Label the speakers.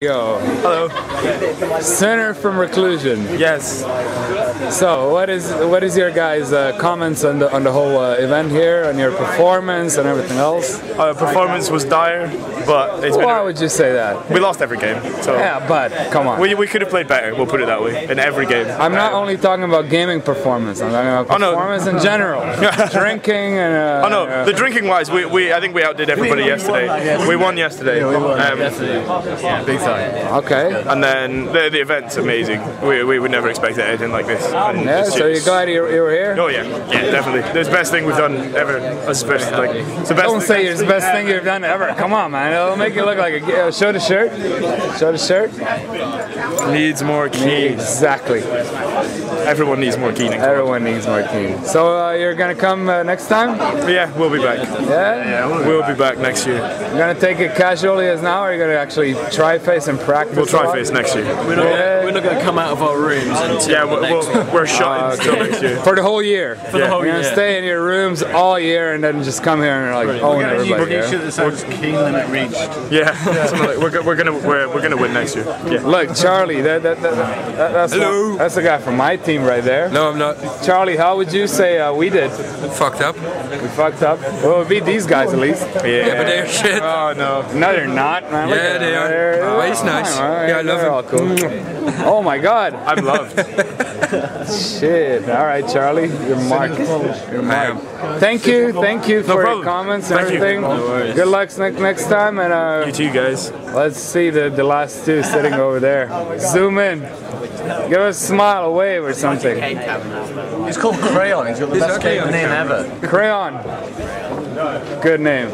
Speaker 1: Yo,
Speaker 2: Hello.
Speaker 1: Center from Reclusion.
Speaker 2: Yes.
Speaker 1: So, what is what is your guys' uh, comments on the on the whole uh, event here, on your performance and everything else?
Speaker 2: Our performance was dire, but it's been
Speaker 1: Why
Speaker 2: a-
Speaker 1: would you say that?
Speaker 2: we lost every game. So
Speaker 1: Yeah, but come on.
Speaker 2: we, we could have played better. We'll put it that way. In every game.
Speaker 1: I'm not
Speaker 2: Uh,
Speaker 1: only talking about gaming performance. I'm talking about
Speaker 2: Oh, no.
Speaker 1: performance in general, drinking and. Uh,
Speaker 2: Oh no,
Speaker 1: uh,
Speaker 2: the drinking wise, we, we I think we outdid everybody yesterday. We won yesterday. Um,
Speaker 3: Big time.
Speaker 1: Okay.
Speaker 2: and then the, the event's amazing. We, we would never expect anything like this.
Speaker 1: Yeah. So you're glad you, were here?
Speaker 2: Oh yeah, yeah, definitely. It's the best thing we've done ever. Especially like it's the best.
Speaker 1: Don't say it's the best thing you've done ever. Come on, man. It'll make you look like a. Uh, show the shirt. Show the shirt.
Speaker 2: needs more keys.
Speaker 1: Exactly.
Speaker 2: Everyone needs more keening.
Speaker 1: Everyone needs more keen. So uh, you're gonna come uh, next time?
Speaker 2: Yeah, we'll be back.
Speaker 1: Yeah.
Speaker 2: We'll be back next year.
Speaker 1: You're gonna take it casually as now, or you're gonna actually try face and practice?
Speaker 2: We'll try face next year.
Speaker 3: We're not,
Speaker 1: Yeah.
Speaker 3: We're not going to come out of our rooms until
Speaker 2: Yeah, we're,
Speaker 3: next
Speaker 2: we're, we're shut until next year.
Speaker 1: For the whole year.
Speaker 3: for the whole
Speaker 1: You're
Speaker 3: year.
Speaker 1: gonna stay in your rooms all year and then just come here and like own everybody. yeah?
Speaker 4: that sounds keen limit reached.
Speaker 2: Yeah, something like, we're, go- we're gonna we're, we're gonna win next year. Yeah.
Speaker 1: Look, Charlie, that, that, that, that, that's
Speaker 5: Hello.
Speaker 1: that's the guy from my team right there.
Speaker 5: No, I'm not
Speaker 1: Charlie, how would you say uh, we did?
Speaker 5: fucked up.
Speaker 1: We fucked up. Well, we beat these guys at least.
Speaker 5: Yeah, but they're shit.
Speaker 2: Oh no.
Speaker 1: No, they're not, man.
Speaker 5: Yeah, they are.
Speaker 1: They're-
Speaker 5: Oh, he's nice.
Speaker 1: All right,
Speaker 5: Yeah, I love
Speaker 1: they're
Speaker 5: him.
Speaker 1: all cool. oh my God.
Speaker 2: I'm loved.
Speaker 1: Shit. All right, Charlie. You're marked. You're marked. Thank you. Thank you for your comments and
Speaker 2: Thank you.
Speaker 1: everything. Good luck next next time, and uh,
Speaker 2: You too, guys.
Speaker 1: let's see the the last two sitting over there. Zoom in. Give us a smile, a wave, or something.
Speaker 4: It's called Crayon. He's got the best
Speaker 5: okay,
Speaker 4: name ever.
Speaker 1: Crayon. Good name.